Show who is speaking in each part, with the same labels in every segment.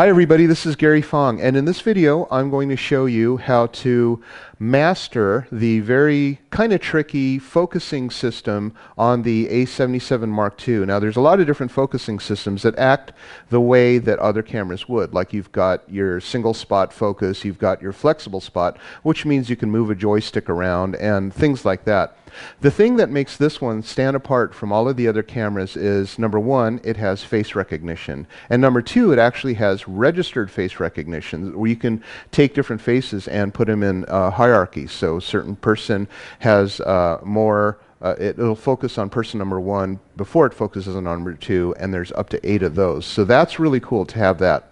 Speaker 1: Hi everybody, this is Gary Fong, and in this video I'm going to show you how to master the very kind of tricky focusing system on the A77 Mark II. Now there's a lot of different focusing systems that act the way that other cameras would, like you've got your single spot focus, you've got your flexible spot, which means you can move a joystick around and things like that. The thing that makes this one stand apart from all of the other cameras is number one, it has face recognition. And number two, it actually has registered face recognition where you can take different faces and put them in uh, hierarchies. So certain person has uh, more uh, it, will focus on person number one before it focuses on number two, and there's up to eight of those. So that's really cool to have that.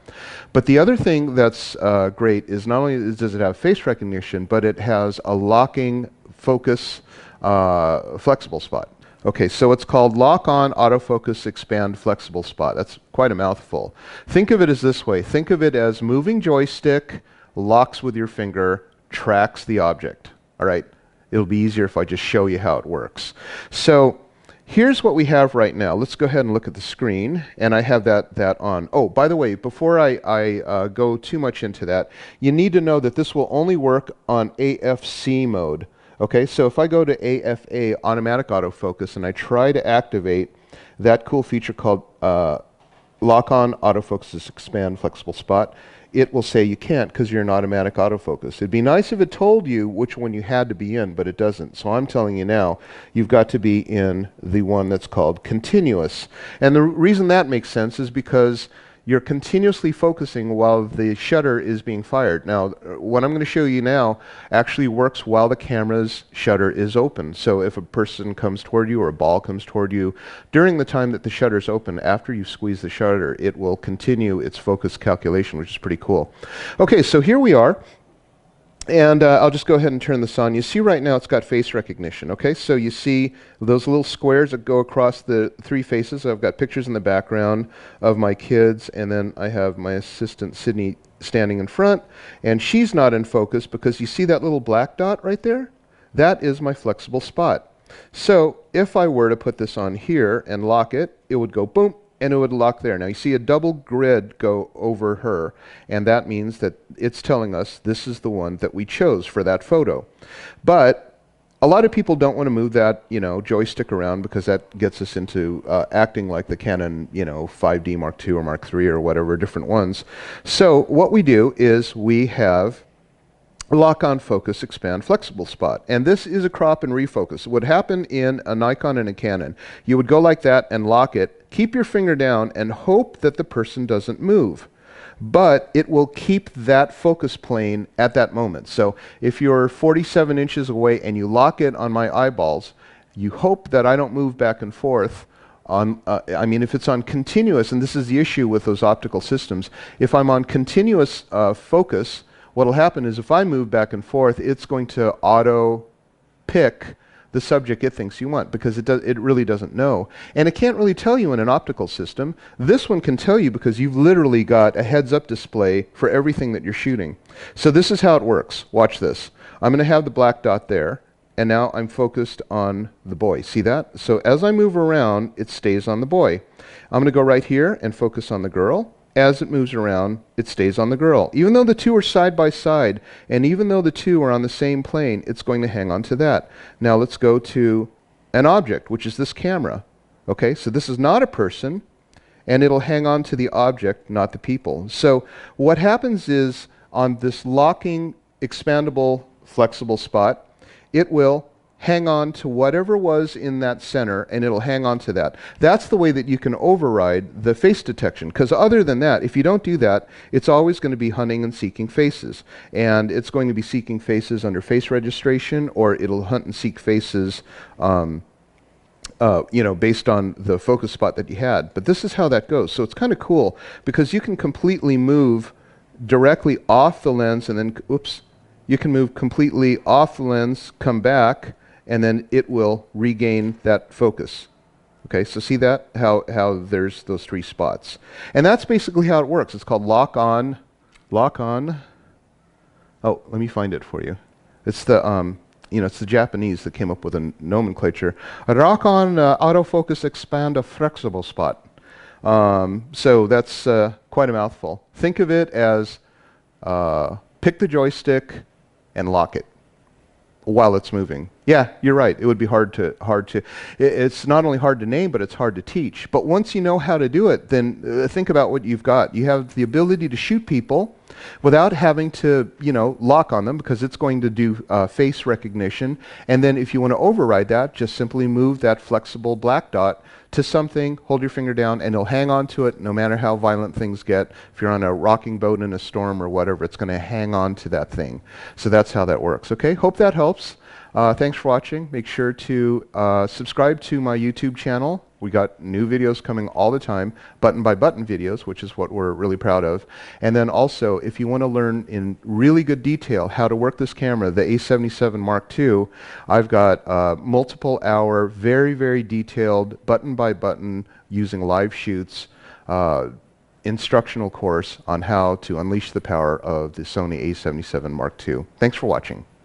Speaker 1: But the other thing that's uh, great is not only does it have face recognition, but it has a locking focus uh, flexible spot. Okay, so it's called Lock On Autofocus Expand Flexible Spot. That's quite a mouthful. Think of it as this way. Think of it as moving joystick, locks with your finger, tracks the object. All right, it'll be easier if I just show you how it works. So here's what we have right now. Let's go ahead and look at the screen, and I have that, that on. Oh, by the way, before I, I uh, go too much into that, you need to know that this will only work on AFC mode. Okay, so if I go to AFA, automatic autofocus, and I try to activate that cool feature called uh, lock on autofocus expand flexible spot, it will say you can't because you're an automatic autofocus. It'd be nice if it told you which one you had to be in, but it doesn't. So I'm telling you now, you've got to be in the one that's called continuous. And the reason that makes sense is because you're continuously focusing while the shutter is being fired. Now, what I'm going to show you now actually works while the camera's shutter is open. So if a person comes toward you or a ball comes toward you, during the time that the shutter is open, after you squeeze the shutter, it will continue its focus calculation, which is pretty cool. Okay, so here we are. And uh, I'll just go ahead and turn this on. You see right now it's got face recognition, okay? So you see those little squares that go across the three faces. I've got pictures in the background of my kids, and then I have my assistant, Sydney, standing in front, and she's not in focus because you see that little black dot right there? That is my flexible spot. So if I were to put this on here and lock it, it would go boom, and it would lock there. Now you see a double grid go over her, and that means that it's telling us this is the one that we chose for that photo. But a lot of people don't want to move that, you know, joystick around because that gets us into uh, acting like the Canon, you know, 5D Mark II or Mark III or whatever, different ones. So what we do is we have lock on focus expand flexible spot. And this is a crop and refocus. It would happen in a nikon and a canon you would go like that and lock it keep your finger down and hope that the person doesn't move. But it will keep that focus plane at that moment. So if you're 47 inches away and you lock it on my eyeballs you hope that i don't move back and forth on, uh, I mean, if it's on continuous, and this is the issue with those optical systems, if I'm on continuous uh, focus, what will happen is if I move back and forth, it's going to auto pick the subject it thinks you want because it, does, it really doesn't know. And it can't really tell you in an optical system. This one can tell you because you've literally got a heads up display for everything that you're shooting. So this is how it works. Watch this. I'm going to have the black dot there. And now I'm focused on the boy. See that? So as I move around, it stays on the boy. I'm going to go right here and focus on the girl as it moves around, it stays on the girl. Even though the two are side by side, and even though the two are on the same plane, it's going to hang on to that. Now let's go to an object, which is this camera. Okay, so this is not a person, and it'll hang on to the object, not the people. So what happens is on this locking, expandable, flexible spot, it will hang on to whatever was in that center and it'll hang on to that. That's the way that you can override the face detection. Because other than that, if you don't do that, it's always going to be hunting and seeking faces. And it's going to be seeking faces under face registration or it'll hunt and seek faces um, uh, you know, based on the focus spot that you had. But this is how that goes. So it's kind of cool because you can completely move directly off the lens and then, oops, you can move completely off the lens, come back, and then it will regain that focus. Okay, so see that? How, how there's those three spots. And that's basically how it works. It's called lock on, lock on. Oh, let me find it for you. It's the, um, you know, it's the Japanese that came up with a nomenclature. A lock on uh, autofocus expand a flexible spot. Um, so that's uh, quite quite a mouthful. Think of it as uh, pick the joystick and lock it while it's moving. Yeah, you're right. It would be hard to hard to. It's not only hard to name, but it's hard to teach. But once you know how to do it, then uh, think about what you've got. You have the ability to shoot people without having to, you know, lock on them because it's going to do uh, face recognition. And then if you want to override that, just simply move that flexible black dot to something, hold your finger down, and it'll hang on to it no matter how violent things get. If you're on a rocking boat in a storm or whatever, it's going to hang on to that thing. So that's how that works. Okay, hope that helps. Uh, thanks for watching. Make sure to uh, subscribe to my YouTube channel. We got new videos coming all the time, button by button videos, which is what we're really proud of. And then also, if you want to learn in really good detail how to work this camera, the A77 Mark II, I've got uh, multiple hour, very, very detailed button by button using live shoots uh, instructional course on how to unleash the power of the Sony A77 Mark II. Thanks for watching.